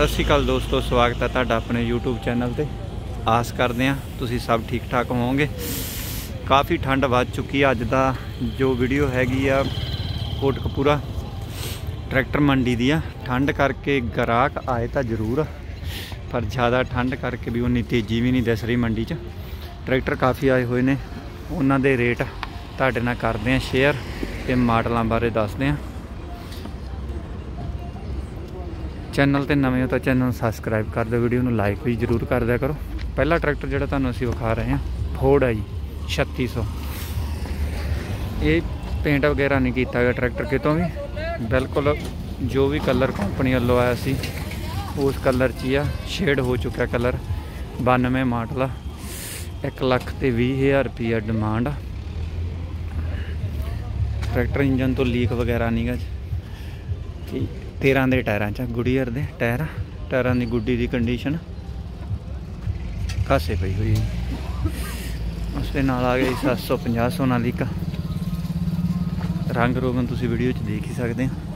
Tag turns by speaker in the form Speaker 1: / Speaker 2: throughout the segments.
Speaker 1: ਸਤਿ ਸ਼੍ਰੀ ਅਕਾਲ ਦੋਸਤੋ, ਸਵਾਗਤ ਹੈ ਤੁਹਾਡਾ ਆਪਣੇ YouTube ਚੈਨਲ ਤੇ। ਆਸ ਕਰਦੇ ਹਾਂ ਤੁਸੀਂ ਸਭ ਠੀਕ ਠਾਕ ਹੋਵੋਗੇ। ਕਾਫੀ ਠੰਡ ਵੱਧ ਚੁੱਕੀ ਆ, ਅੱਜ ਦਾ ਜੋ ਵੀਡੀਓ ਹੈਗੀ ਆ, ਕੋਟਕਪੂਰਾ, ਟਰੈਕਟਰ ਮੰਡੀ ਦੀ ਆ। ਠੰਡ ਕਰਕੇ ਗਰਾਕ ਆਏ ਤਾਂ ਜ਼ਰੂਰ, ਪਰ ਜ਼ਿਆਦਾ ਠੰਡ ਕਰਕੇ ਵੀ ਉਨੀ ਤੇਜ਼ੀ ਵੀ ਨਹੀਂ ਦਿਸ ਰਹੀ ਮੰਡੀ 'ਚ। ਟਰੈਕਟਰ ਕਾਫੀ ਆਏ ਹੋਏ ਨੇ, ਉਹਨਾਂ ਦੇ ਰੇਟ ਤੁਹਾਡੇ ਨਾਲ ਕਰਦੇ ਆ ਸ਼ੇਅਰ ਤੇ ਮਾਡਲਾਂ ਬਾਰੇ ਦੱਸਦੇ ਆ ਚੈਨਲ ਤੇ ਨਵੇਂ ਹੋ ਤਾਂ ਚੈਨਲ ਨੂੰ ਸਬਸਕ੍ਰਾਈਬ ਕਰ ਦਿਓ ਵੀਡੀਓ ਨੂੰ ਲਾਈਕ ਵੀ ਜਰੂਰ ਕਰ ਦਿਆ ਕਰੋ। ਪਹਿਲਾ ਟਰੈਕਟਰ ਜਿਹੜਾ ਤੁਹਾਨੂੰ ਅਸੀਂ ਵਿਖਾ ਰਹੇ ਹਾਂ ਫੋਰਡ ਹੈ ਜੀ 3600 ਇਹ ਪੇਂਟ ਵਗੈਰਾ ਨਹੀਂ ਕੀਤਾ ਗਿਆ ਟਰੈਕਟਰ ਕਿਤੋਂ ਵੀ। ਬਿਲਕੁਲ ਜੋ ਵੀ ਕਲਰ ਕੰਪਨੀ ਵੱਲੋਂ ਆਇਆ ਸੀ, ਉਸ ਕਲਰ 'ਚ ਹੀ ਆ ਸ਼ੇਡ ਹੋ ਚੁੱਕਿਆ ਕਲਰ 92 ਮਾਡਲ ਆ। 1 ਲੱਖ ਤੇ 20000 ਰੁਪਿਆ ਡਿਮਾਂਡ ਆ। ਟਰੈਕਟਰ ਇੰਜਨ ਤੋਂ ਲੀਕ ਵਗੈਰਾ ਨਹੀਂਗਾ ਠੀਕ। 13 ਦੇ ਟਾਇਰਾਂ 'ਚ ਗੁਡੀਅਰ ਦੇ ਟਾਇਰ ਟਾਇਰਾਂ ਦੀ ਗੁੱਡੀ ਦੀ ਕੰਡੀਸ਼ਨ ਕਾਸੇ ਪਈ ਹੋਈ ਹੈ ਉਸ ਦੇ ਨਾਲ ਆ ਗਈ 750 ਸੋਨਾਲੀਕਾ ਰੰਗ ਰੋਗਨ ਤੁਸੀਂ ਵੀਡੀਓ 'ਚ ਦੇਖ ਹੀ ਸਕਦੇ ਹੋ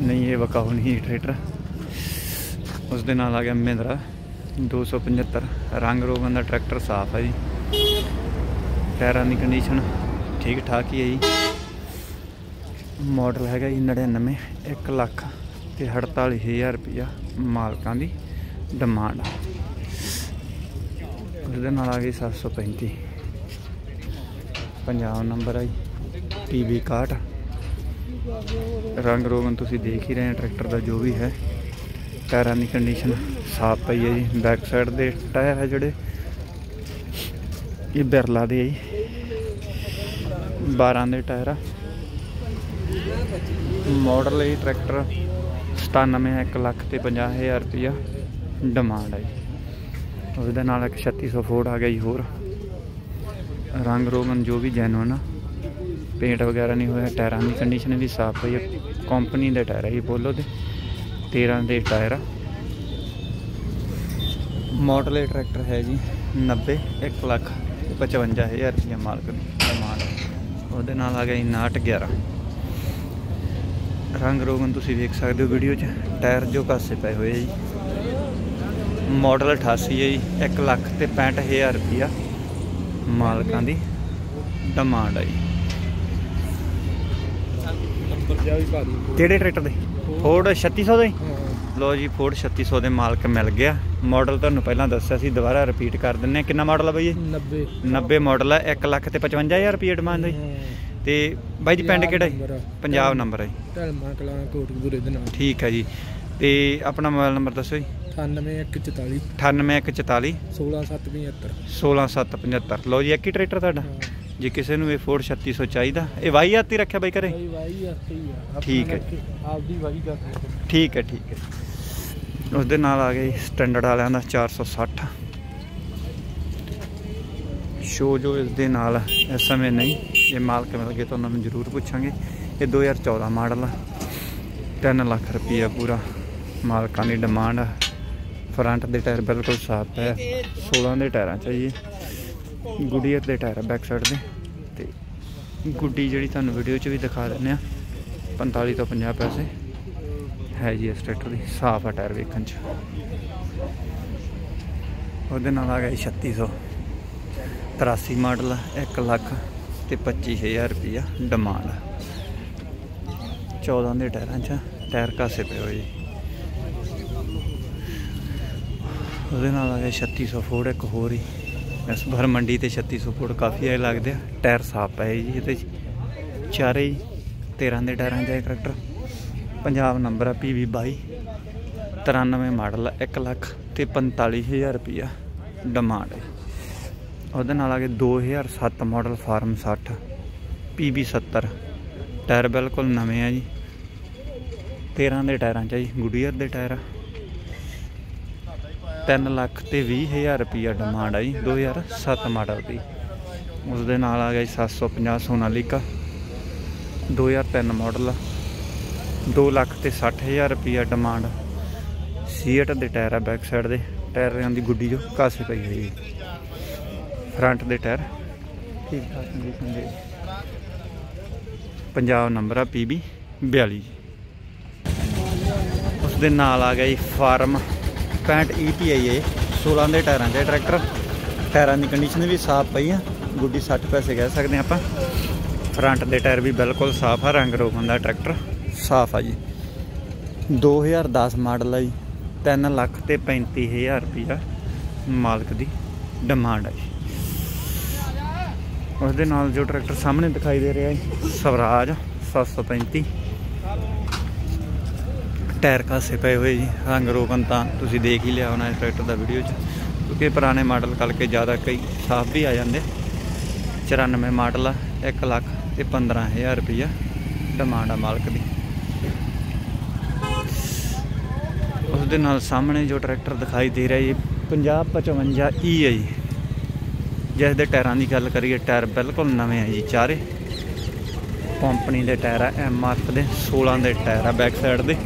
Speaker 1: ਨਹੀਂ, ਇਹ ਵਕਾਉ ਨਹੀਂ ਟਰੈਕਟਰ ਉਸ ਦੇ ਨਾਲ ਆ ਗਿਆ ਮਹਿੰਦਰਾ 275 ਰੰਗ ਰੋਗਨ ਦਾ ਟਰੈਕਟਰ ਸਾਫ਼ ਹੈ ਜੀ। ਟਾਇਰਾਂ ਦੀ ਕੰਡੀਸ਼ਨ ਠੀਕ ਠਾਕ ਹੀ ਹੈ ਜੀ। ਮਾਡਲ ਹੈਗਾ ਜੀ 99 1 ਲੱਖ ਤੇ 48000 ਰੁਪਇਆ ਮਾਲਕਾਂ ਦੀ ਡਿਮਾਂਡ ਉਹਦੇ ਨਾਲ ਆ ਗਈ 735 ਪੰਜਾਬ ਨੰਬਰ ਆ ਜੀ PB 61 ਰੰਗ ਰੋਗਨ ਤੁਸੀਂ ਦੇਖ ਹੀ ਰਹੇ ਹੋ, ਟਰੈਕਟਰ ਦਾ ਜੋ ਵੀ ਹੈ। ਟਾਇਰਾਂ ਦੀ ਕੰਡੀਸ਼ਨ ਸਾਫ਼ ਪਈ ਹੈ ਜੀ ਬੈਕ ਸਾਈਡ ਦੇ ਟਾਇਰ ਹੈ ਜਿਹੜੇ। ਇਹ ਬਿਰਲਾ ਦੇ ਆ ਜੀ। 12 ਦੇ ਟਾਇਰ ਆ। ਮਾਡਲ ਹੈ ਟਰੈਕਟਰ 97 1 ਲੱਖ ਤੇ 50000 ਰੁਪਇਆ ਡਿਮਾਂਡ ਹੈ ਜੀ। ਉਹਦੇ ਨਾਲ ਇੱਕ 3600 ਫੋਰਡ ਆ ਗਿਆ ਜੀ ਹੋਰ। ਰੰਗ ਰੋਗਨ ਜੋ ਵੀ ਜੈਨੂਨ ਆ ਪੇਂਟ ਵਗੈਰਾ ਨਹੀਂ ਹੋਇਆ, ਟਾਇਰਾਂ ਦੀ ਕੰਡੀਸ਼ਨ ਵੀ ਸਾਫ਼ ਹੈ ਕੰਪਨੀ ਦੇ ਟਾਇਰ ਹੈ ਇਹ ਬੋਲੋ ਦੇ 13 ਦੇ ਟਾਇਰ ਆ। ਮਾਡਲ ਇਹ ਟਰੈਕਟਰ ਹੈ ਜੀ 90 1 ਲੱਖ 55000 ਰੁਪਇਆ ਮਾਲਕ ਦੀ ਡਿਮਾਂਡ ਉਹਦੇ ਨਾਲ ਆ ਗਿਆ ਜੀ 911 ਰੰਗ ਰੋਗਨ ਤੁਸੀਂ ਵੇਖ ਸਕਦੇ ਹੋ ਵੀਡੀਓ 'ਚ। ਟਾਇਰ ਜੋ ਕਾਸੇ ਪਏ ਹੋਏ ਆ ਜੀ। ਮਾਡਲ 88 ਹੈ ਜੀ 1 ਲੱਖ ਤੇ 65000 ਰੁਪਇਆ ਮਾਲਕਾਂ ਦੀ ਡਿਮਾਂਡ ਹੈ ਜੀ। ਕਿਹੜੇ ਟਰੈਕਟਰ ਦੇ? ਫੋਰਡ 3600 ਦੇ? ਲੋ ਜੀ ਫੋਰਡ 3600 ਦੇ ਮਾਲਕ ਮਿਲ ਗਿਆ। ਮਾਡਲ ਤੁਹਾਨੂੰ ਪਹਿਲਾਂ ਦੱਸਿਆ ਸੀ ਦੁਬਾਰਾ ਰਿਪੀਟ ਕਰ ਦਿੰਨੇ ਕਿੰਨਾ ਮਾਡਲ ਆ ਬਈ ਇਹ?
Speaker 2: 90
Speaker 1: 90 ਮਾਡਲ ਆ 1 ਲੱਖ ਤੇ 55000 ਰੁਪਏ ਡਿਮਾਂਡ ਹੈ। ਤੇ ਬਾਈ ਜੀ ਪਿੰਡ ਕਿਹੜਾ ਹੈ? ਪੰਜਾਬ ਨੰਬਰ ਹੈ
Speaker 2: ਢਲਮਾ ਕਲਾਂ ਕੋਟਕਪੂਰੇ ਦੇ ਨਾਲ।
Speaker 1: ਠੀਕ ਹੈ ਜੀ। ਤੇ ਆਪਣਾ ਮੋਬਾਈਲ ਨੰਬਰ ਦੱਸੋ ਜੀ।
Speaker 2: 98144
Speaker 1: 98144
Speaker 2: 16775
Speaker 1: 16775 ਲਓ ਜੀ ਇੱਕ ਹੀ ਟਰੈਕਟਰ ਤੁਹਾਡਾ? ਜੇ ਕਿਸੇ ਨੂੰ ਇਹ ਫੋਰਡ 3600 ਚਾਹੀਦਾ। ਇਹ ਵਾਈ ਆਤੀ ਰੱਖਿਆ ਬਾਈ ਘਰੇ?
Speaker 2: ਵਾਈ ਆ।
Speaker 1: ਠੀਕ ਹੈ।
Speaker 2: ਆਪਦੀ ਵਾਈ ਦਾ
Speaker 1: ਠੀਕ ਹੈ ਠੀਕ ਹੈ। ਉਸ ਦੇ ਨਾਲ ਆ ਗਈ ਸਟੈਂਡਰਡ ਵਾਲਿਆਂ ਦਾ 460 ਸ਼ੋ ਜੋ ਇਸ ਦੇ ਨਾਲ ਇਸ ਸਮੇਂ ਨਹੀਂ। ਜੇ ਮਾਲਕ ਮਿਲ ਗਏ ਤਾਂ ਉਹਨਾਂ ਨੂੰ ਜ਼ਰੂਰ ਪੁੱਛਾਂਗੇ। ਇਹ 2014 ਮਾਡਲ ਆ। 3 ਲੱਖ ਰੁਪਈਆ ਪੂਰਾ ਮਾਲਕਾਂ ਦੀ ਡਿਮਾਂਡ ਆ। ਫਰੰਟ ਦੇ ਟਾਇਰ ਬਿਲਕੁਲ ਸਾਫ਼ ਹੈ। 16 ਦੇ ਟਾਇਰਾਂ ਚਾਹੀਏ ਗੁੱਡੀਅਰ ਦੇ ਟਾਇਰ ਆ ਬੈਕ ਸਾਈਡ ਦੇ। ਤੇ ਗੁੱਡੀ ਜਿਹੜੀ ਤੁਹਾਨੂੰ ਵੀਡੀਓ 'ਚ ਵੀ ਦਿਖਾ ਦਿੰਦੇ ਆ 45 ਤੋਂ 50 ਪੈਸੇ। ਹੈ ਜੀ ਇਸ ਟਰੈਕਟਰ ਦੀ, ਸਾਫ਼ ਆ ਟਾਇਰ ਵੇਖਣ ਚ। ਉਹਦੇ ਨਾਲ ਆ ਗਿਆ ਜੀ 3600 83 ਮਾਡਲ 1 ਲੱਖ ਤੇ 25000 ਰੁਪਇਆ ਡਿਮਾਂਡ 14 ਦੇ ਟਾਇਰਾਂ ਚ ਟਾਇਰ ਕਾਸੇ ਪਏ ਹੋਏ ਜੀ। ਉਹਦੇ ਨਾਲ ਆ ਗਿਆ 3600 ਫੋੜ ਇੱਕ ਹੋਰ ਹੀ। ਇਸ ਭਰ ਮੰਡੀ ਤੇ 3600 ਫੋੜ ਕਾਫੀ ਆਏ ਲੱਗਦੇ ਆ। ਟਾਇਰ ਸਾਫ਼ ਪਏ ਜੀ ਇਹਦੇ ਚਾਰੇ ਹੀ 13 ਦੇ ਟਾਇਰਾਂ 'ਚ ਦਾ ਟਰੈਕਟਰ। ਪੰਜਾਬ ਨੰਬਰ ਆ PV 22 93 ਮਾਡਲ 1 ਲੱਖ ਤੇ 45000 ਰੁਪਇਆ ਡਿਮਾਂਡ ਹੈ ਉਹਦੇ ਨਾਲ ਆ ਕੇ 2007 ਮਾਡਲ ਫਾਰਮ 60 PB 70 ਟਾਇਰ ਬਿਲਕੁਲ ਨਵੇਂ ਆ ਜੀ। 13 ਦੇ ਟਾਇਰਾਂ ਚ ਜੀ, ਗੁਡੀਅਰ ਦੇ ਟਾਇਰ 3 ਲੱਖ ਤੇ 20000 ਰੁਪਇਆ ਡਿਮਾਂਡ ਆ ਜੀ 2007 ਮਾਡਲ ਦੀ ਉਸ ਦੇ। ਨਾਲ ਆ ਗਿਆ ਜੀ 750 ਸੋਨਾਲੀਕਾ 2003 ਮਾਡਲ ਆ। 2 ਲੱਖ ਤੇ 60000 ਰੁਪਇਆ ਡਿਮਾਂਡ ਸੀਟ ਦੇ ਟਾਇਰ ਆ ਬੈਕ ਸਾਈਡ ਦੇ। ਟਾਇਰਾਂ ਦੀ ਗੁੱਡੀ ਜੋ ਕਾਸੇ ਪਈ ਹੋਈ ਹੈ ਫਰੰਟ ਦੇ ਟਾਇਰ। ਠੀਕ ਠਾਕ ਕੰਡੀਸ਼ਨ ਦੇ ਪੰਜਾਬ ਨੰਬਰ ਆ PB 42 ਉਸ ਦੇ ਨਾਲ ਆ ਗਿਆ ਜੀ ਫਾਰਮ 65 EPI ਇਹ 16 ਦੇ ਟਾਇਰਾਂ ਦੇ ਟਰੈਕਟਰ। ਟਾਇਰਾਂ ਦੀ ਕੰਡੀਸ਼ਨ ਵੀ ਸਾਫ਼ ਪਈ ਆ ਗੁੱਡੀ 60 ਪੈਸੇ ਕਹਿ ਸਕਦੇ ਆਪਾਂ। ਫਰੰਟ ਦੇ ਟਾਇਰ ਵੀ ਬਿਲਕੁਲ ਸਾਫ਼ ਆ ਰੰਗ ਰੋਗਨ ਦਾ ਟਰੈਕਟਰ। ਸਾਫ਼ ਆ ਜੀ। 2010 ਮਾਡਲ ਆ ਜੀ 3 ਲੱਖ ਤੇ 35000 ਰੁਪਇਆ ਮਾਲਕ ਦੀ ਡਿਮਾਂਡ ਹੈ ਜੀ। ਉਸ ਦੇ ਨਾਲ ਜੋ ਟਰੈਕਟਰ ਸਾਹਮਣੇ ਦਿਖਾਈ ਦੇ ਰਿਹਾ ਹੈ, ਸਵਰਾਜ 735 ਟਾਇਰ ਕਾਸੇ ਪਏ ਹੋਏ ਜੀ, ਰੰਗ ਰੋਗਨ ਤਾਂ ਤੁਸੀਂ ਦੇਖ ਹੀ ਲਿਆ ਹੋਣਾ ਇਸ ਟਰੈਕਟਰ ਦਾ ਵੀਡੀਓ 'ਚ। ਕਿਉਂਕਿ ਪੁਰਾਣੇ ਮਾਡਲ ਕਰਕੇ ਜ਼ਿਆਦਾ ਕਈ ਸਾਫ਼ ਵੀ ਆ ਜਾਂਦੇ। 94 ਮਾਡਲ ਆ 1 ਲੱਖ ਤੇ 15000 ਰੁਪਇਆ ਡਿਮਾਂਡ ਆ ਮਾਲਕ ਦੀ। ਉਸ ਦੇ ਨਾਲ ਸਾਹਮਣੇ ਜੋ ਟਰੈਕਟਰ ਦਿਖਾਈ ਦੇ ਰਿਹਾ ਜੀ 5055 ਈ ਹੈ ਜੀ। ਜਿਸ ਦੇ ਟਾਇਰਾਂ ਦੀ ਗੱਲ ਕਰੀਏ, ਟਾਇਰ ਬਿਲਕੁਲ ਨਵੇਂ ਆ ਜੀ ਚਾਰੇ। ਕੰਪਨੀ ਦੇ ਟਾਇਰ ਆ ਐਮ ਆਰ ਦੇ 16 ਦੇ ਟਾਇਰ ਆ ਬੈਕ ਸਾਈਡ ਦੇ।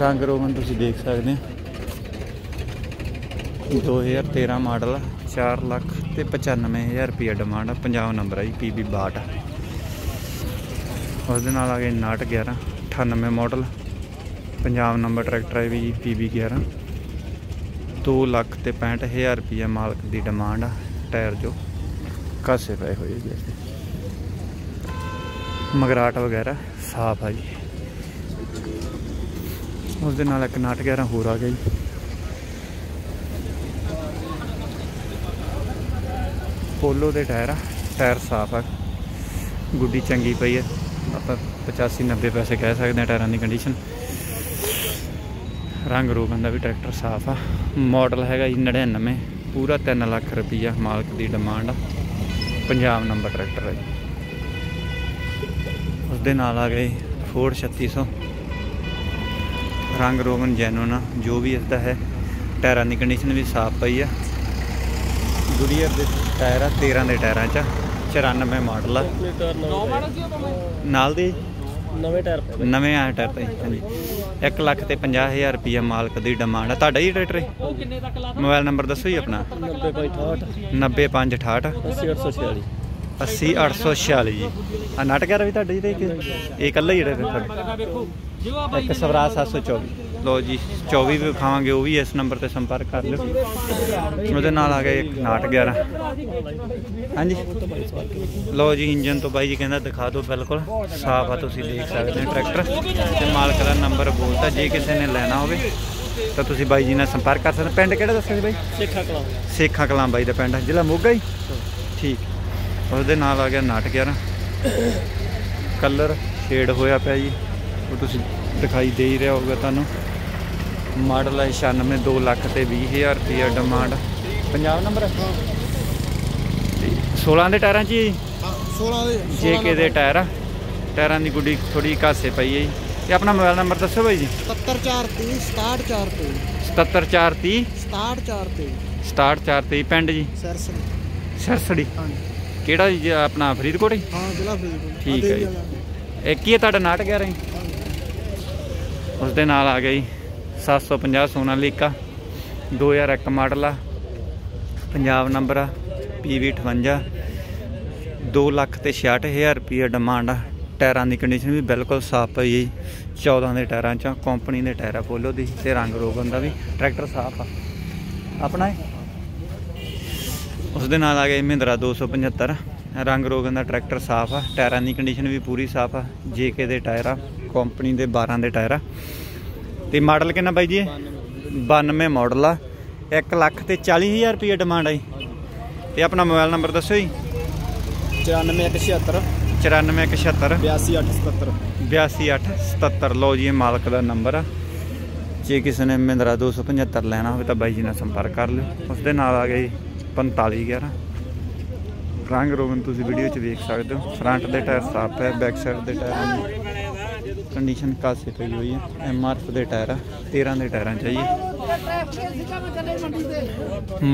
Speaker 1: ਰੰਗ ਰੋਗਨ ਤੁਸੀਂ ਦੇਖ ਸਕਦੇ ਹੋ। 2013 ਮਾਡਲ 4 ਲੱਖ ਤੇ 95000 ਰੁਪਏ ਡਿਮਾਂਡ ਆ ਪੰਜਾਬ ਨੰਬਰ ਆ ਜੀ ਪੀਬੀ 62 ਉਸ ਦੇ ਨਾਲ ਆ ਗਏ 911 98 ਮਾਡਲ ਪੰਜਾਬ ਨੰਬਰ ਟਰੈਕਟਰ ਹੈ ਵੀ ਜੀ ਪੀਬੀ 11 2 ਲੱਖ ਤੇ 65000 ਰੁਪਏ ਮਾਲਕ ਦੀ ਡਿਮਾਂਡ ਆ। ਟਾਇਰ ਜੋ ਕਾਸੇ ਪਏ ਹੋਏ ਜੀ ਇਹਦੇ। ਮਗਰਾਟ ਵਗੈਰਾ ਸਾਫ਼ ਆ ਜੀ। ਉਸ ਦੇ ਨਾਲ ਇੱਕ 911 ਹੋਰ ਆ ਗਿਆ ਜੀ। ਪੋਲੋ ਦੇ ਟਾਇਰ ਆ, ਟਾਇਰ ਸਾਫ਼ ਆ। ਗੁੱਡੀ ਚੰਗੀ ਪਈ ਹੈ ਆਪਾਂ 85 90 ਪੈਸੇ ਕਹਿ ਸਕਦੇ ਹਾਂ ਟਾਇਰਾਂ ਦੀ ਕੰਡੀਸ਼ਨ ਰੰਗ ਰੋਗਨ ਦਾ ਵੀ ਟਰੈਕਟਰ ਸਾਫ਼ ਆ। ਮਾਡਲ ਹੈਗਾ ਜੀ 99 ਪੂਰਾ 3 ਲੱਖ ਰੁਪਈਆ ਮਾਲਕ ਦੀ ਡਿਮਾਂਡ ਆ। ਪੰਜਾਬ ਨੰਬਰ ਟਰੈਕਟਰ ਹੈ ਜੀ। ਉਸ ਦੇ ਨਾਲ ਆ ਗਏ ਫੋਰਡ 3600 ਰੰਗ ਰੋਗਨ ਜੈਨੂਨ ਆ ਜੋ ਵੀ ਇਸ ਦਾ ਹੈ ਟਾਇਰਾਂ ਦੀ ਕੰਡੀਸ਼ਨ ਵੀ ਸਾਫ਼ ਪਈ ਆ। ਗੁਡੀਅਰ ਦੇ ਟਾਇਰ ਆ 13 ਦੇ ਟਾਇਰਾਂ 'ਚ ਆ, 94 ਮਾਡਲ ਆ। ਨਾਲ ਦੇ
Speaker 2: ਨਵੇਂ ਟਾਇਰ ਪਏ
Speaker 1: ਨਵੇਂ ਆ ਟਾਇਰ ਤੇ ਹਾਂਜੀ। 1 ਲੱਖ ਤੇ 50000 ਰੁਪਏ ਮਾਲਕ ਦੀ ਡਿਮਾਂਡ ਆ। ਤੁਹਾਡਾ ਹੀ ਟਰੈਕਟਰ ਹੈ ਮੋਬਾਈਲ ਨੰਬਰ ਦੱਸੋ ਜੀ ਆਪਣਾ।
Speaker 2: 90 ਬਾਈ 68
Speaker 1: 90568
Speaker 2: 80846
Speaker 1: 80846 ਜੀ। ਆ ਨਾਟਕ ਵੀ ਤੁਹਾਡੇ ਜੀ ਤੇ ਇਹ ਇਕੱਲਾ ਹੀ ਜਿਹੜਾ ਇੱਕ ਸਵਰਾਜ 724 ਲੋ ਜੀ 24 ਵੀ ਵਿਖਾਵਾਂਗੇ ਉਹ ਵੀ ਇਸ ਨੰਬਰ ਤੇ ਸੰਪਰਕ ਕਰ ਲਿਓ। ਉਹਦੇ ਨਾਲ ਆ ਗਿਆ ਇੱਕ 911 ਹਾਂਜੀ। ਲੋ ਜੀ ਇੰਜਨ ਤੋਂ ਬਾਈ ਜੀ ਕਹਿੰਦਾ ਦਿਖਾ ਦਿਓ ਬਿਲਕੁਲ। ਸਾਫ਼ ਆ ਤੁਸੀਂ ਦੇਖ ਸਕਦੇ ਹੋ ਟਰੈਕਟਰ। ਤੇ ਮਾਲਕ ਦਾ ਨੰਬਰ ਬੋਲਤਾ ਜੇ ਕਿਸੇ ਨੇ ਲੈਣਾ ਹੋਵੇ ਤਾਂ ਤੁਸੀਂ ਬਾਈ ਜੀ ਨਾਲ ਸੰਪਰਕ ਕਰ ਸਕਦੇ। ਪਿੰਡ ਕਿਹੜਾ ਦੱਸਿਆ ਸੀ ਬਾਈ?
Speaker 2: ਸਿੱਖਾ ਕਲਾ।
Speaker 1: ਸੇਖਾਂ ਕਲਾਂ ਬਾਈ ਦਾ ਪਿੰਡ ਜ਼ਿਲ੍ਹਾ ਮੋਗਾ ਹੀ ਠੀਕ। ਉਸ ਦੇ ਨਾਲ ਆ ਗਿਆ ਨਾਟ 11 ਕਲਰ ਸ਼ੇਡ ਹੋਇਆ ਪਿਆ ਜੀ। ਉਹ ਤੁਸੀਂ ਦਿਖਾਈ ਦੇ ਹੀ ਰਿਹਾ ਹੋਊਗਾ ਤੁਹਾਨੂੰ। ਮਾਡਲ ਹੈ 96 2 ਲੱਖ ਤੇ 20000 ਰੁਪਏ ਡਿਮਾਂਡ। ਪੰਜਾਬ ਨੰਬਰ? ਤੇ 16 ਦੇ ਟਾਇਰਾਂ 'ਚ ਹੀ?
Speaker 2: 16 ਦੇ
Speaker 1: ਜੇਕੇ ਦੇ ਟਾਇਰ ਆ। ਟਾਇਰਾਂ ਦੀ ਗੁੱਡੀ ਥੋੜੀ ਘਾਸੇ ਪਈ ਹੈ ਜੀ। ਤੇ ਆਪਣਾ ਮੋਬਾਈਲ ਨੰਬਰ ਦੱਸੋ ਬਾਈ ਜੀ।
Speaker 2: 77430 67430
Speaker 1: 77430
Speaker 2: 67430
Speaker 1: 67430 ਪਿੰਡ ਜੀ? ਸਰਸੜੀ। ਕਿਹੜਾ ਜੀ ਆਪਣਾ ਫਰੀਦਕੋਟ ਹੀ?
Speaker 2: ਹਾਂ ਜ਼ਿਲ੍ਹਾ ਫਰੀਦਕੋਟ।
Speaker 1: ਠੀਕ ਹੈ ਜੀ। ਇੱਕ ਹੀ ਹੈ ਤੁਹਾਡਾ ਨਾਟ ਗਿਆ ਰਹੀ ਉਸ ਦੇ ਨਾਲ ਆ ਗਿਆ ਜੀ। 750 ਸੋਨਾਲੀਕਾ 2001 ਮਾਡਲ ਆ, ਪੰਜਾਬ ਨੰਬਰ ਆ PV 58 2 ਲੱਖ ਤੇ 66000 ਰੁਪਏ ਡਿਮਾਂਡ ਆ। ਟਾਇਰਾਂ ਦੀ ਕੰਡੀਸ਼ਨ ਵੀ ਬਿਲਕੁਲ ਸਾਫ਼ ਪਈ ਹੈ ਜੀ। 14 ਦੇ ਟਾਇਰਾਂ ਚ ਕੰਪਨੀ ਦੇ ਟਾਇਰ ਆ ਫੋਲੋ ਦੀ ਤੇ ਰੰਗ ਰੋਗਨ ਦਾ ਵੀ ਟਰੈਕਟਰ ਸਾਫ਼ ਆ। ਆਪਣਾ ਉਸ ਦੇ ਨਾਲ ਆ ਗਿਆ ਜੀ ਮਹਿੰਦਰਾ 275 ਰੰਗ ਰੋਗਨ ਦਾ ਟਰੈਕਟਰ ਸਾਫ਼ ਆ। ਟਾਇਰਾਂ ਦੀ ਕੰਡੀਸ਼ਨ ਵੀ ਪੂਰੀ ਸਾਫ਼ ਆ। ਜੇਕੇ ਦੇ ਟਾਇਰ ਆ ਕੰਪਨੀ ਦੇ 12 ਦੇ ਟਾਇਰ ਆ। ਤੇ ਮਾਡਲ ਕਿੰਨਾ ਬਾਈ ਜੀ ਇਹ? 92 ਮਾਡਲ ਆ। 1 ਲੱਖ ਤੇ 40000 ਰੁਪਏ ਡਿਮਾਂਡ ਆ ਜੀ। ਤੇ ਆਪਣਾ ਮੋਬਾਈਲ ਨੰਬਰ ਦੱਸੋ ਜੀ?
Speaker 2: 94176
Speaker 1: 94176
Speaker 2: 82877
Speaker 1: 82877 ਲਓ ਜੀ ਇਹ ਮਾਲਕ ਦਾ ਨੰਬਰ ਆ। ਜੇ ਕਿਸੇ ਨੇ ਮਹਿੰਦਰਾ 275 ਲੈਣਾ ਹੋਵੇ ਤਾਂ ਬਾਈ ਜੀ ਨਾਲ ਸੰਪਰਕ ਕਰ ਲਿਓ। ਉਸ ਦੇ ਨਾਲ ਆ ਗਿਆ ਜੀ 4511 ਰੰਗ ਰੋਗਨ ਤੁਸੀਂ ਵੀਡੀਓ 'ਚ ਵੇਖ ਸਕਦੇ ਹੋ। ਫਰੰਟ ਦੇ ਟਾਇਰ ਸਾਫ਼ ਹੈ ਬੈਕ ਸਾਈਡ ਦੇ ਟਾਇਰਾਂ ਕੰਡੀਸ਼ਨ ਕਾਸੇ ਪਈ ਹੋਈ ਹੈ। ਐਮ ਆਰ ਐਫ ਦੇ ਟਾਇਰ ਆ 13 ਦੇ ਟਾਇਰਾਂ 'ਚ ਆ ਜੀ।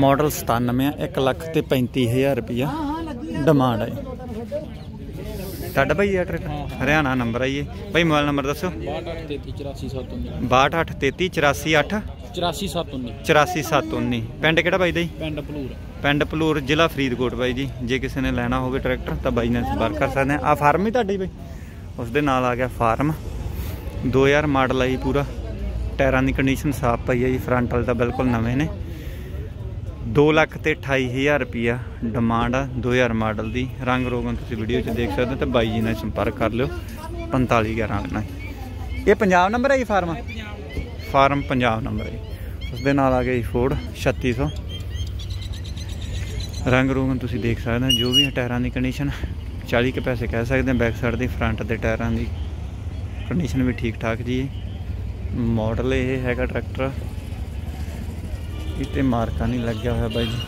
Speaker 1: ਮਾਡਲ 97 ਆ 1 ਲੱਖ ਤੇ 35000 ਰੁਪਇਆ ਡਿਮਾਂਡ ਹੈ ਤੁਹਾਡਾ ਭਾਈ ਇਹ ਟਰੈਕਟਰ? ਹਰਿਆਣਾ ਨੰਬਰ ਹੈ ਇਹ। ਭਾਈ ਮੋਬਾਈਲ ਨੰਬਰ ਦੱਸੋ।
Speaker 2: 6233
Speaker 1: 6283 847
Speaker 2: 84719
Speaker 1: 84719 ਪਿੰਡ ਕਿਹੜਾ ਬਾਈ ਦਾ ਜੀ?
Speaker 2: ਪਿੰਡ ਭਲੂਰ।
Speaker 1: ਪਿੰਡ ਭਲੂਰ ਜ਼ਿਲ੍ਹਾ ਫਰੀਦਕੋਟ ਬਾਈ ਜੀ। ਜੇ ਕਿਸੇ ਨੇ ਲੈਣਾ ਹੋਵੇ ਟਰੈਕਟਰ ਤਾਂ ਬਾਈ ਨਾਲ ਸੰਪਰਕ ਕਰ ਸਕਦੇ ਆ। ਆ ਫਾਰਮ ਹੀ ਤੁਹਾਡੀ ਬਾਈ ਉਸ ਦੇ ਨਾਲ ਆ ਗਿਆ ਫਾਰਮ। 2000 ਮਾਡਲ ਆ ਜੀ ਪੂਰਾ। ਟਾਇਰਾਂ ਦੀ ਕੰਡੀਸ਼ਨ ਸਾਫ਼ ਪਈ ਹੈ ਜੀ ਫਰੰਟ ਵਾਲੇ ਤਾਂ ਬਿਲਕੁਲ ਨਵੇਂ ਨੇ। 2 ਲੱਖ ਤੇ 28000 ਰੁਪਿਆ ਡਿਮਾਂਡ ਆ 2000 ਮਾਡਲ ਦੀ। ਰੰਗ ਰੋਗਨ ਤੁਸੀਂ ਵੀਡੀਓ 'ਚ ਦੇਖ ਸਕਦੇ ਹੋ ਤੇ ਬਾਈ ਜੀ ਨਾਲ ਸੰਪਰਕ ਕਰ ਲਿਓ। 4511 ਨਾਲ ਇਹ ਪੰਜਾਬ ਨੰਬਰ ਹੈ ਜੀ ਫਾਰਮ? ਫਾਰਮ ਪੰਜਾਬ ਨੰਬਰ ਹੈ। ਉਸ ਦੇ ਨਾਲ ਆ ਗਿਆ ਜੀ ਫੋਰਡ 3600 ਰੰਗ ਰੋਗਨ ਤੁਸੀਂ ਦੇਖ ਸਕਦੇ ਹੋ ਜੋ ਵੀ ਹੈ ਟਾਇਰਾਂ ਦੀ ਕੰਡੀਸ਼ਨ 40 ਕੇ ਪੈਸੇ ਕਹਿ ਸਕਦੇ ਹਾਂ ਬੈਕ ਸਾਈਡ ਦੇ ਫਰੰਟ ਦੇ ਟਾਇਰਾਂ ਦੀ। ਕੰਡੀਸ਼ਨ ਵੀ ਠੀਕ ਠਾਕ ਜੀ। ਹੈ ਮਾਡਲ ਇਹ ਹੈਗਾ ਟਰੈਕਟਰ। ਇਹ ਮਾਰਕਾ ਨਹੀਂ ਲੱਗਿਆ ਹੋਇਆ ਬਾਈ ਜੀ।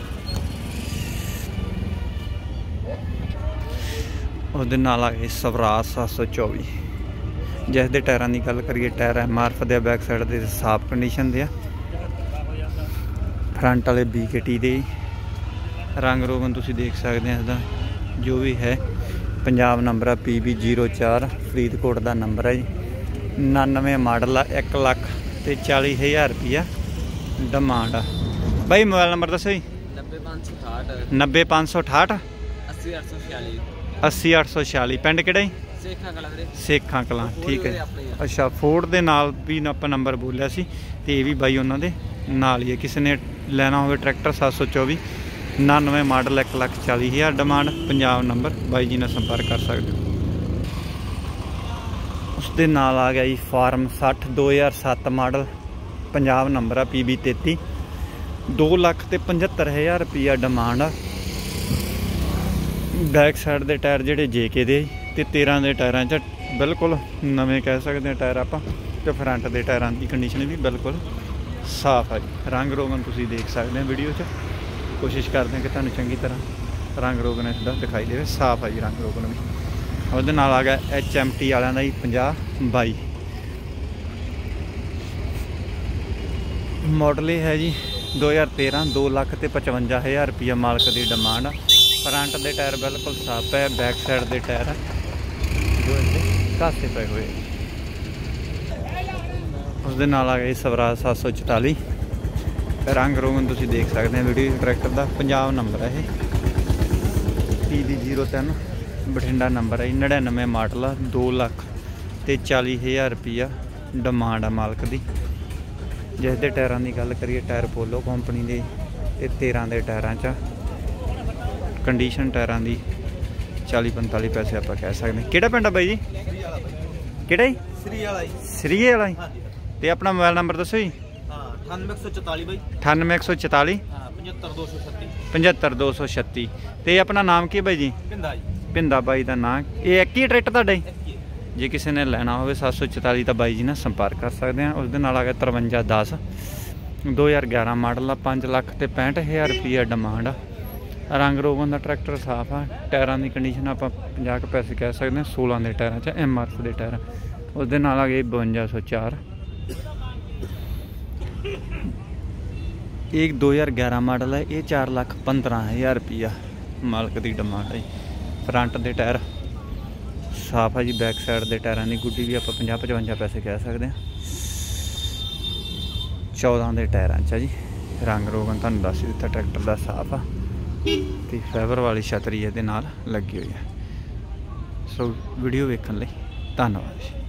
Speaker 1: ਉਹਦੇ ਨਾਲ ਆ ਗਈ ਸਵਰਾਜ 724 ਜਿਸ ਦੇ ਟਾਇਰਾਂ ਦੀ ਗੱਲ ਕਰੀਏ, ਟਾਇਰ ਐਮਆਰਐਫ ਦੇ ਬੈਕ ਸਾਈਡ ਦੇ ਸਾਫ਼ ਕੰਡੀਸ਼ਨ ਦੇ ਆ। ਫਰੰਟ ਵਾਲੇ BKT ਦੇ। ਰੰਗ ਰੋਗਨ ਤੁਸੀਂ ਦੇਖ ਸਕਦੇ ਆ ਇਸਦਾ ਜੋ ਵੀ ਹੈ। ਪੰਜਾਬ ਨੰਬਰ ਆ PB04 ਫਰੀਦਕੋਟ ਦਾ ਨੰਬਰ ਹੈ ਜੀ। 99 ਮਾਡਲ ਆ 1 ਲੱਖ ਤੇ 40000 ਰੁਪਿਆ ਡਿਮਾਂਡ ਆ। ਬਾਈ ਮੋਬਾਈਲ ਨੰਬਰ ਦੱਸੋ ਜੀ।
Speaker 2: 90568
Speaker 1: 90568
Speaker 2: 80846
Speaker 1: 80846 ਪਿੰਡ ਕਿਹੜਾ ਜੀ?
Speaker 2: ਸੇਖਾਂ ਕਲਾ ਵੀਰੇ।
Speaker 1: ਸੇਖਾਂ ਕਲਾਂ ਠੀਕ ਹੈ। ਅੱਛਾ ਫੋਰਡ ਦੇ ਨਾਲ ਵੀ ਆਪਾਂ ਨੰਬਰ ਬੋਲਿਆ ਸੀ ਤੇ ਇਹ ਵੀ ਬਾਈ ਉਹਨਾਂ ਦੇ ਨਾਲ ਹੀ ਹੈ ਕਿਸੇ ਨੇ ਲੈਣਾ ਹੋਵੇ tractor 724 99 model 140000 demand, Punjab number ਬਾਈ ਜੀ ਨਾਲ ਸੰਪਰਕ ਕਰ ਸਕਦੇ ਹੋ। ਉਸ ਦੇ ਨਾਲ ਆ ਗਿਆ ਜੀ ਫਾਰਮ 60 2007 ਮਾਡਲ, ਪੰਜਾਬ ਨੰਬਰ ਆ PB 33 2 ਲੱਖ ਤੇ 75000 ਰੁਪਿਆ ਡਿਮਾਂਡ ਆ। ਬੈਕ ਸਾਈਡ ਦੇ ਟਾਇਰ ਜਿਹੜੇ JK ਦੇ ਤੇ 13 ਦੇ ਟਾਇਰਾਂ 'ਚ ਬਿਲਕੁਲ ਨਵੇਂ ਕਹਿ ਸਕਦੇ ਆ ਟਾਇਰ ਆਪਾਂ ਤੇ ਫਰੰਟ ਦੇ ਟਾਇਰਾਂ ਦੀ ਕੰਡੀਸ਼ਨ ਵੀ ਬਿਲਕੁਲ ਸਾਫ਼ ਆ ਜੀ। ਰੰਗ ਰੋਗਨ ਤੁਸੀਂ ਦੇਖ ਸਕਦੇ ਆ ਵੀਡੀਓ 'ਚ। ਕੋਸ਼ਿਸ਼ ਕਰਦੇ ਹਾਂ ਕਿ ਤੁਹਾਨੂੰ ਚੰਗੀ ਤਰ੍ਹਾਂ ਰੰਗ ਰੋਗਨ ਇਸ ਦਾ ਦਿਖਾਈ ਦੇਵੇ, ਸਾਫ਼ ਹੈ ਜੀ ਰੰਗ ਰੋਗਨ ਵੀ। ਉਹਦੇ ਨਾਲ ਆ ਗਿਆ HMT ਵਾਲਿਆਂ ਦਾ ਜੀ 50 22 ਮਾਡਲ ਇਹ ਹੈ ਜੀ 2013 2 ਲੱਖ ਤੇ 55000 ਰੁਪਿਆ ਮਾਲਕ ਦੀ ਡਿਮਾਂਡ। ਆ ਫਰੰਟ ਦੇ ਟਾਇਰ ਬਿਲਕੁਲ ਸਾਫ਼ ਹੈ, ਬੈਕ ਸਾਈਡ ਦੇ ਟਾਇਰ ਜੋ ਇਹਦੇ ਕਾਸੇ ਪਏ ਹੋਏ ਉਸ ਦੇ ਨਾਲ ਆ ਗਿਆ ਜੀ ਸਵਰਾਜ 744 ਰੰਗ ਰੋਗਨ ਤੁਸੀਂ ਦੇਖ ਸਕਦੇ ਹੋ ਵੀਡੀਓ ਟਰੈਕਟਰ ਦਾ ਪੰਜਾਬ ਨੰਬਰ ਹੈ ਇਹ। PD03 ਬਠਿੰਡਾ ਨੰਬਰ ਹੈ ਜੀ, 99 ਮਾਡਲ ਆ 2 ਲੱਖ ਤੇ 40000 ਰੁਪਿਆ ਡਿਮਾਂਡ ਆ ਮਾਲਕ ਦੀ। ਜਿਸ ਦੇ ਟਾਇਰਾਂ ਦੀ ਗੱਲ ਕਰੀਏ ਟਾਇਰ ਪੋਲੋ ਕੰਪਨੀ ਦੇ ਇਹ 13 ਦੇ ਟਾਇਰਾਂ 'ਚ ਕੰਡੀਸ਼ਨ ਟਾਇਰਾਂ ਦੀ 40 45 ਪੈਸੇ ਆਪਾਂ ਕਹਿ ਸਕਦੇ। ਕਿਹੜਾ ਪਿੰਡ ਆ ਬਾਈ ਜੀ? ਕਿਹੜਾ ਜੀ?
Speaker 2: ਸ੍ਰੀ ਵਾਲਾ ਜੀ
Speaker 1: ਸਰੀਏ ਵਾਲਾ ਜੀ। ਤੇ ਆਪਣਾ ਮੋਬਾਈਲ ਨੰਬਰ ਦੱਸੋ ਜੀ।
Speaker 2: 98144 ਬਾਈ।
Speaker 1: 98144
Speaker 2: ਹਾਂ 75236
Speaker 1: 75236 ਤੇ ਆਪਣਾ ਨਾਮ ਕੀ ਬਾਈ ਜੀ?
Speaker 2: ਪਿੰਦਾ ਜੀ।
Speaker 1: ਪਿੰਦਾ ਬਾਈ ਦਾ ਨਾਮ। ਇਹ ਇੱਕ ਹੀ ਟਰੈਕਟਰ ਤੁਹਾਡਾ? ਜੀ ਜੇ ਕਿਸੇ ਨੇ ਲੈਣਾ ਹੋਵੇ 744 ਤਾਂ ਬਾਈ ਜੀ ਨਾਲ ਸੰਪਰਕ ਕਰ ਸਕਦੇ ਆ। ਉਸ ਦੇ ਨਾਲ ਆ ਗਿਆ 5310 2011 ਮਾਡਲ ਆ 5 ਲੱਖ ਤੇ 65000 ਰੁਪਈਆ ਡਿਮਾਂਡ ਆ। ਰੰਗ ਰੋਗਨ ਦਾ ਟਰੈਕਟਰ ਸਾਫ਼ ਆ। ਟਾਇਰਾਂ ਦੀ ਕੰਡੀਸ਼ਨ ਆਪਾਂ 50 ਕੁ ਪੈਸੇ ਕਹਿ ਸਕਦੇ ਹਾਂ 16 ਦੇ ਟਾਇਰਾਂ 'ਚ ਐਮਆਰਐਫ ਦੇ ਟਾਇਰ ਉਸ ਦੇ ਨਾਲ ਆ ਗਿਆ 5204 ਇਹ 2011 ਮਾਡਲ ਹੈ, ਇਹ 4 ਲੱਖ 15000 ਰੁਪਈਆ ਮਾਲਕ ਦੀ ਡਿਮਾਂਡ ਹੈ ਜੀ। ਫਰੰਟ ਦੇ ਟਾਇਰ, ਸਾਫ਼ ਹੈ ਜੀ ਬੈਕ ਸਾਈਡ ਦੇ ਟਾਇਰਾਂ ਦੀ ਗੁੱਡੀ ਵੀ ਆਪਾਂ 50 55 ਪੈਸੇ ਕਹਿ ਸਕਦੇ ਹਾਂ। 14 ਦੇ ਟਾਇਰਾਂ 'ਚ ਆ ਜੀ। ਰੰਗ ਰੋਗਨ ਤੁਹਾਨੂੰ ਦੱਸ ਦਿੱਤਾ, ਟਰੈਕਟਰ ਦਾ ਸਾਫ਼ ਆ। ਤੇ ਫਾਈਬਰ ਵਾਲੀ ਛਤਰੀ ਇਹਦੇ ਨਾਲ ਲੱਗੀ ਹੋਈ ਹੈ। ਸੋ ਵੀਡੀਓ ਵੇਖਣ ਲਈ ਧੰਨਵਾਦ ਜੀ।